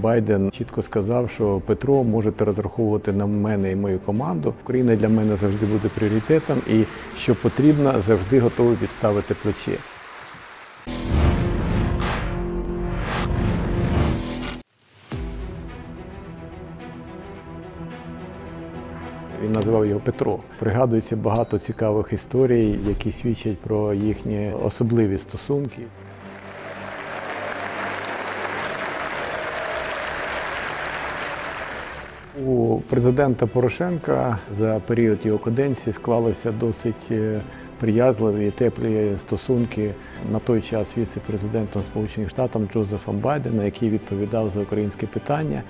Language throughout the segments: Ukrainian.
Байден чітко сказав, що Петро можете розраховувати на мене і мою команду. Україна для мене завжди буде пріоритетом, і що потрібно, завжди готовий підставити плече. Він називав його Петро. Пригадується багато цікавих історій, які свідчать про їхні особливі стосунки. У президента Порошенка за період його каденції склалися досить е, приязливі і теплі стосунки на той час віце-президентом Сполучених Штатів Джозефом Байденом, який відповідав за українське питання.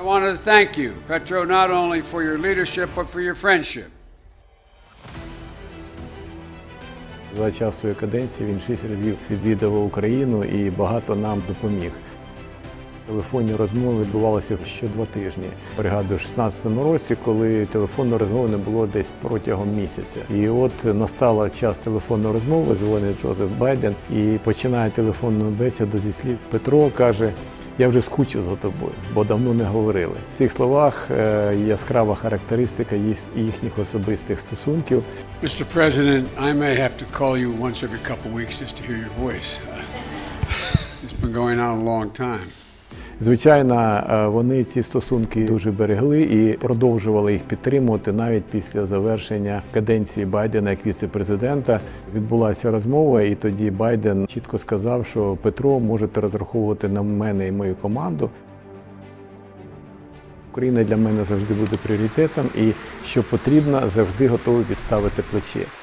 I want to thank you, Petro, not only for your leadership, but for your friendship. За час своєї каденції він шість разів відвідав Україну і багато нам допоміг. Телефонні розмови відбувалися що два тижні. Пригадую, в 16-му році, коли телефонної розмови не було десь протягом місяця. І от настала час телефонної розмови, дзвонить Джозеф Байден і починає телефонну бесіду зі слів. Петро каже: я вже скучив за тобою, бо давно не говорили. В цих словах е, яскрава характеристика їхніх особистих стосунків. Mr. President, I may have to call you once every couple weeks just to hear your voice. It's been going on a long time. Звичайно, е, вони ці стосунки дуже берегли і продовжували їх підтримувати навіть після завершення каденції Байдена як віце-президента. Відбулася розмова, і тоді Байден чітко сказав, що Петро можете розраховувати на мене і мою команду. Україна для мене завжди буде пріоритетом, і що потрібно, завжди готовий підставити плече.